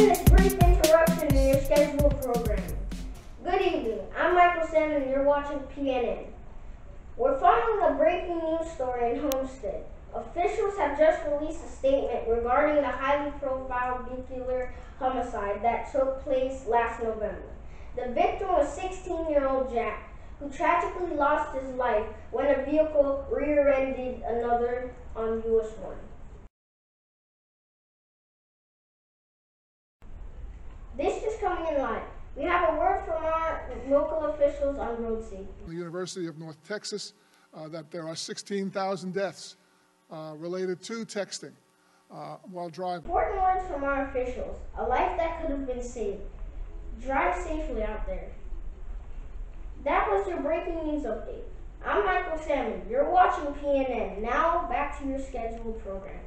This brief interruption in your scheduled programming, good evening. I'm Michael Salmon and you're watching PNN. We're following a breaking news story in Homestead. Officials have just released a statement regarding the highly profile vehicular homicide that took place last November. The victim was 16-year-old Jack, who tragically lost his life when a vehicle rear-ended another on US 1. In. We have a word from our local officials on road safety. The University of North Texas uh, that there are 16,000 deaths uh, related to texting uh, while driving. Important words from our officials. A life that could have been saved. Drive safely out there. That was your breaking news update. I'm Michael Salmon. You're watching PNN. Now back to your scheduled programming.